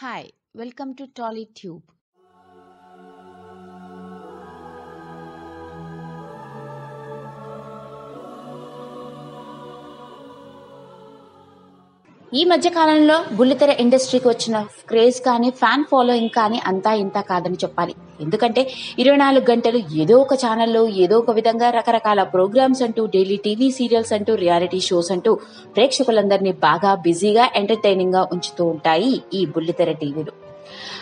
Hi, welcome to TollyTube. ఈ మధ్య కాలంలో బుల్లితెర ఇండస్ట్రీకి వచ్చిన క్రేజ్ కానీ ఫ్యాన్ ఫాలోయింగ్ కానీ అంతా ఇంత కాదని చెప్పాలి. ఎందుకంటే ఇరవై నాలుగు గంటలు ఏదో ఒక ఛానల్లో ఏదో ఒక విధంగా రకరకాల ప్రోగ్రామ్స్ అంటూ డైలీ టీవీ సీరియల్స్ అంటూ రియాలిటీ షోస్ అంటూ ప్రేక్షకులందరినీ బాగా బిజీగా ఎంటర్టైనింగ్గా ఉంచుతూ ఉంటాయి ఈ బుల్లితెర టీవీలు.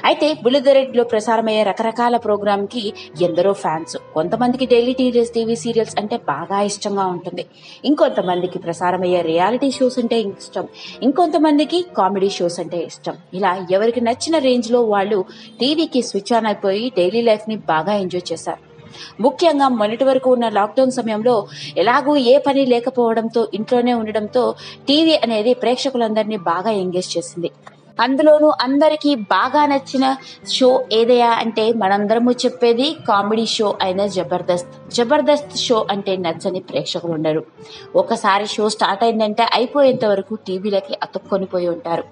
అయితే బుల్లిదెరెడ్లో ప్రసారమయ్యే రకరకాల ప్రోగ్రామ్కి ఎందరో ఫ్యాన్స్ కొంతమందికి డైలీ టీవీస్ టీవీ సీరియల్స్ అంటే బాగా ఇష్టంగా ఉంటుంది. ఇంకొంతమందికి ప్రసారమయ్యే రియాలిటీ షోస్ అంటే ఇష్టం. ఇంకొంతమందికి కామెడీ షోస్ అంటే ఇష్టం. ఇలా ఎవరికి నచ్చిన రేంజ్లో వాళ్ళు టీవీకి స్విచ్ ఆన్ అయిపోయి డైలీ లైఫ్ని బాగా ఎంజాయ్ చేశారు. ముఖ్యంగా మొన్నటి వరకు ఉన్న లాక్డౌన్ సమయంలో ఎలాగూ ఏ పని లేకపోవడంతో ఇంట్లోనే ఉండడంతో టీవీ అనేది ప్రేక్షకులందరినీ బాగా ఎంగేజ్ చేసింది. అందులోనూ అందరికీ బాగా నచ్చిన షో ఏదయా అంటే మనందరము చెప్పేది కామెడీ షో అయిన జబర్దస్త్. జబర్దస్త్ షో అంటే నచ్చని ప్రేక్షకులు ఉండరు. ఒకసారి షో స్టార్ట్ అయిందంటే అయిపోయేంత వరకు టీవీలకి అతుక్కొని పోయి ఉంటారు.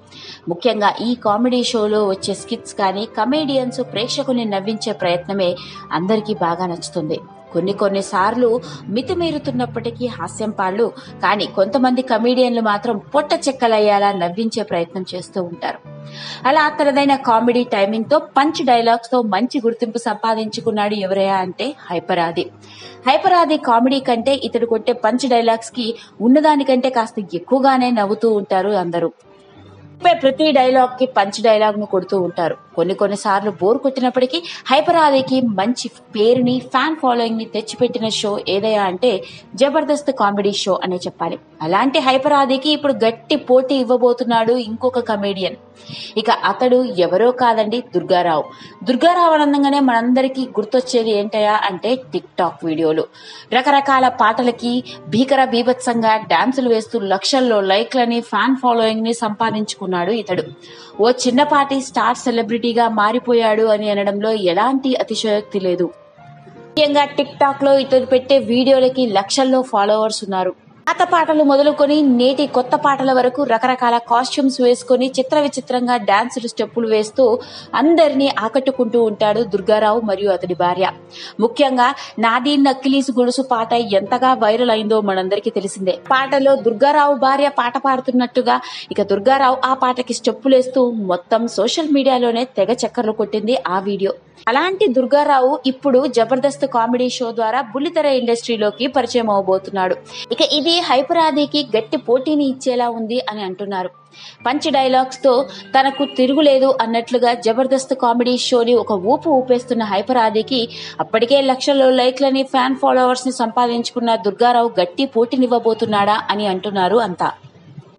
ముఖ్యంగా ఈ కామెడీ షోలో వచ్చే స్కిట్స్ కానీ కమేడియన్స్ ప్రేక్షకుల్ని నవ్వించే ప్రయత్నమే అందరికీ బాగా నచ్చుతుంది. కొన్ని కొన్ని సార్లు మితిమీరుతున్నప్పటికీ హాస్యం పాళ్ళు. కానీ కొంతమంది కమీడియన్లు మాత్రం పొట్ట చెక్కలయ్యేలా నవ్వించే ప్రయత్నం చేస్తూ ఉంటారు. అలా తనదైన కామెడీ టైమింగ్తో పంచ్ డైలాగ్స్తో మంచి గుర్తింపు సంపాదించుకున్నాడు ఎవరయ్యా అంటే హైపరాది. హైపరాది కామెడీ కంటే ఇతడు కొట్టే పంచ్ డైలాగ్స్కి ఉన్నదానికంటే కాస్త ఎక్కువగానే నవ్వుతూ ఉంటారు అందరూ. ప్రతి డైలాగ్కి పంచ్ డైలాగ్ను కొడుతూ ఉంటారు. కొన్ని కొన్ని సార్లు బోర్ కొట్టినప్పటికీ హైపర్ ఆలీకి మంచి పేరుని ఫ్యాన్ ఫాలోయింగ్ని తెచ్చిపెట్టిన షో ఏదయ్యా అంటే జబర్దస్త్ కామెడీ షో అనే చెప్పాలి. అలాంటి హైపర్ ఆదికి ఇప్పుడు గట్టి పోటీ ఇవ్వబోతున్నాడు ఇంకొక కమేడియన్. ఇక అతడు ఎవరో కాదండి దుర్గారావు. దుర్గారావు అనందంగానే మనందరికీ గుర్తొచ్చేది ఏంటయా అంటే టిక్ టాక్ వీడియోలు. రకరకాల పాటలకి భీకర బీభత్సంగా డాన్సులు వేస్తూ లక్షల్లో లైక్లని ఫ్యాన్ ఫాలోయింగ్ని సంపాదించుకున్నాడు ఇతడు. ఓ చిన్నపాటి స్టార్ సెలబ్రిటీగా మారిపోయాడు అని అనడంలో ఎలాంటి అతిశయోక్తి లేదు. ముఖ్యంగా టిక్ టాక్లో ఇతడు పెట్టే వీడియోలకి లక్షల్లో ఫాలోవర్స్ ఉన్నారు. పాత పాటలు మొదలుకొని నేటి కొత్త పాటల వరకు రకరకాల కాస్ట్యూమ్స్ వేసుకొని చిత్ర విచిత్రంగా డాన్సులు స్టెప్పులు వేస్తూ అందరినీ ఆకట్టుకుంటూ ఉంటాడు దుర్గారావు మరియు అతడి భార్య. ముఖ్యంగా నాది నక్కిలీసు గొలుసు పాట ఎంతగా వైరల్ అయిందో మనందరికీ తెలిసిందే. పాటలో దుర్గారావు భార్య పాట పాడుతున్నట్టుగా ఇక దుర్గారావు ఆ పాటకి స్టెప్పులేస్తూ మొత్తం సోషల్ మీడియాలోనే తెగ చక్కర్లు కొట్టింది ఆ వీడియో. అలాంటి దుర్గారావు ఇప్పుడు జబర్దస్త్ కామెడీ షో ద్వారా బుల్లితెర ఇండస్ట్రీలోకి పరిచయం అవబోతున్నాడు. ఇక ఇది హైపరాదికి గట్టి పోటీని ఇచ్చేలా ఉంది అని అంటున్నారు. పంచ్ డైలాగ్స్తో తనకు తిరుగులేదు అన్నట్లుగా జబర్దస్త్ కామెడీ షోని ఒక ఊపు ఊపేస్తున్న హైపరాదికి అప్పటికే లక్షల్లో లైక్లని ఫ్యాన్ ఫాలోవర్స్ని సంపాదించుకున్న దుర్గారావు గట్టి పోటీనివ్వబోతున్నాడా అని అంటున్నారు అంతా.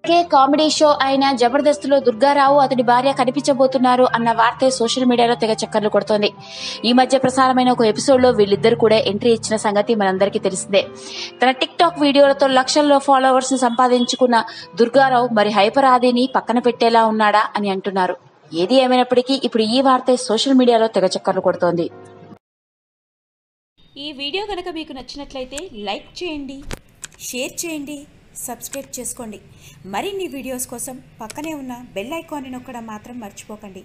అలాగే కామెడీ షో అయిన జబర్దస్త్లో దుర్గారావు అతడి భార్య కనిపించబోతున్నారు అన్న వార్త సోషల్ మీడియాలో తెగ చక్కర్లు కొడుతోంది. ఈ మధ్య ప్రసారమైన ఒక ఎపిసోడ్లో వీళ్ళిద్దరు కూడా ఎంట్రీ ఇచ్చిన సంగతి మనందరికీ తెలిసిందే. తన టిక్ టాక్ వీడియోలతో లక్షల్లో ఫాలోవర్స్ని సంపాదించుకున్న దుర్గారావు మరి హైపర్ ఆదిని పక్కన పెట్టేలా ఉన్నాడా అని అంటున్నారు. ఏది ఏమైనప్పటికీ ఇప్పుడు ఈ వార్త సోషల్ మీడియాలో తెగ చక్కర్లు కొడుతోంది. ఈ వీడియో కనుక మీకు నచ్చినట్లయితే లైక్ చేయండి షేర్ చేయండి. సబ్స్క్రైబ్ చేసుకోండి. మరిన్ని వీడియోస్ కోసం పక్కనే ఉన్న బెల్ ఐకాన్ని నొక్కడం మాత్రం మర్చిపోకండి.